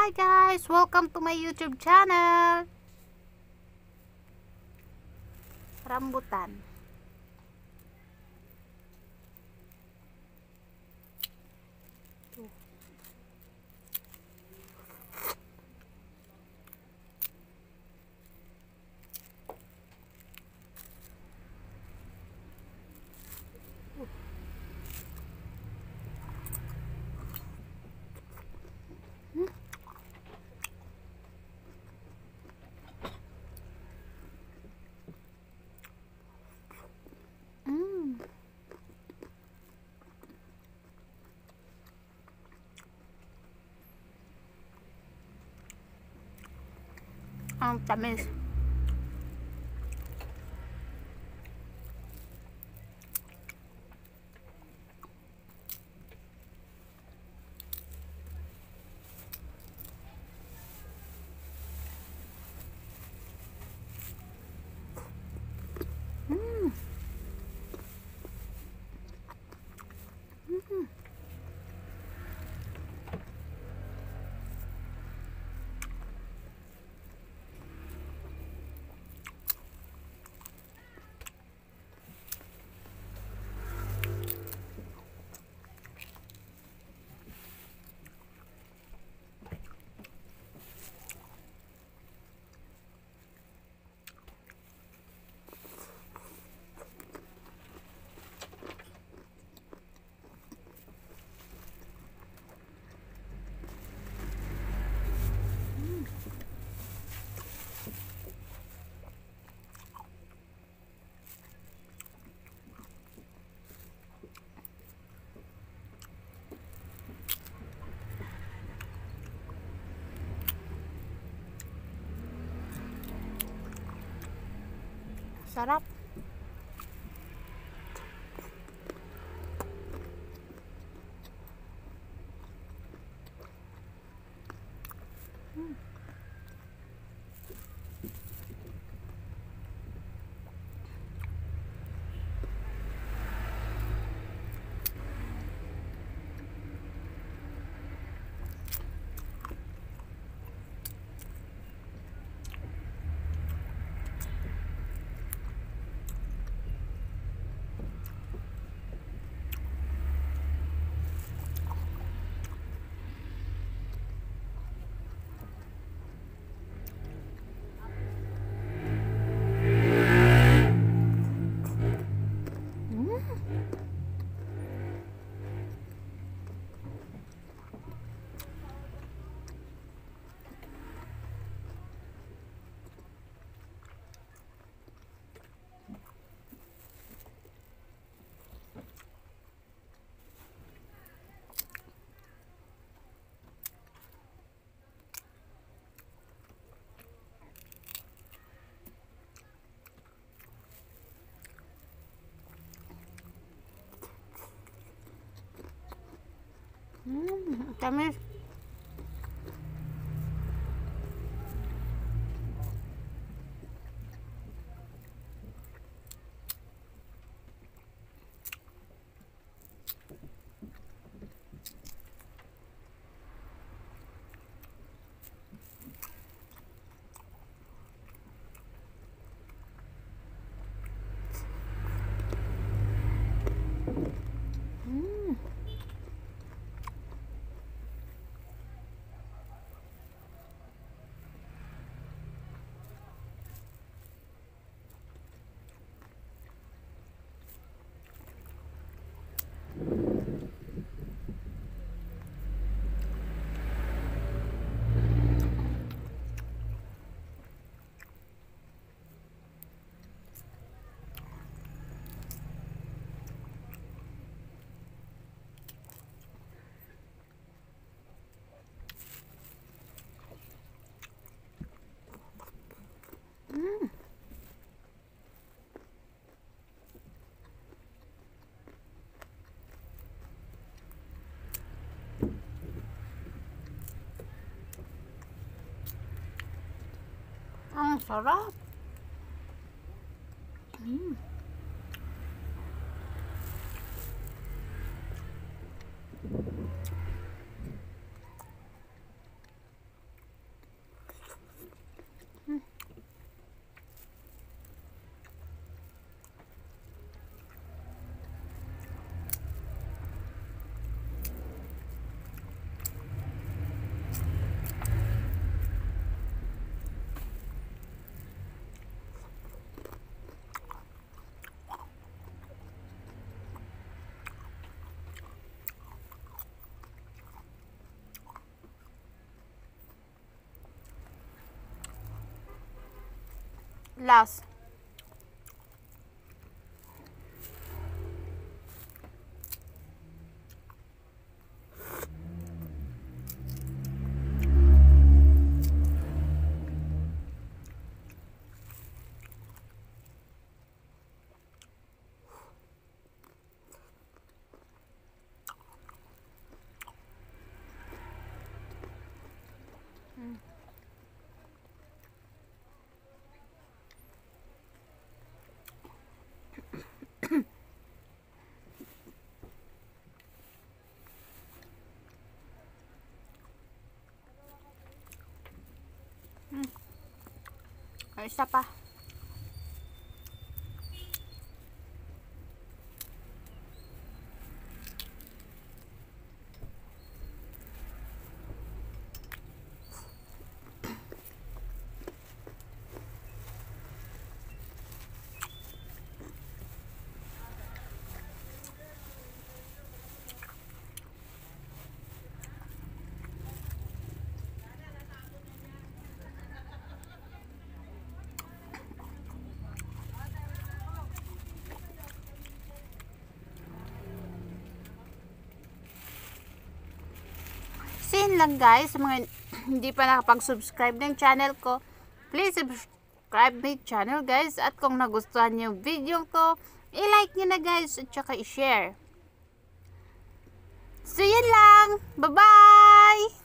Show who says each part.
Speaker 1: Hi guys! Welcome to my YouTube channel! Rambutan. 嗯，咱们。Sarap. 嗯咱们うん。あんさら Last. 下吧 pa. Sin lang guys, sa mga hindi pa nakapag-subscribe ng channel ko, please subscribe my channel guys. At kung nagustuhan niyo yung video ko, i-like niyo na guys at saka i-share. So yun lang. Bye-bye!